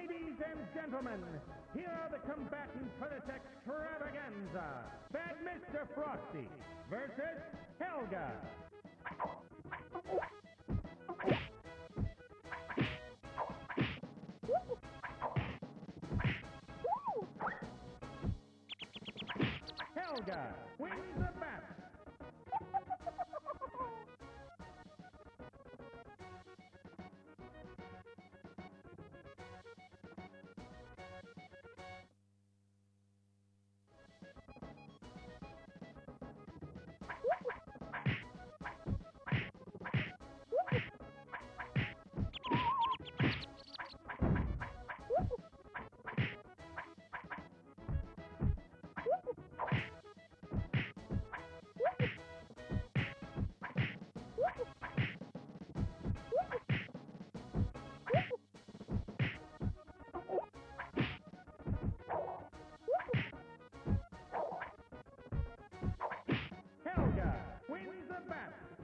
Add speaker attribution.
Speaker 1: Ladies and gentlemen, here are the combatants for this extravaganza. Bad Mr. Frosty versus Helga. Helga wins the battle. Yeah.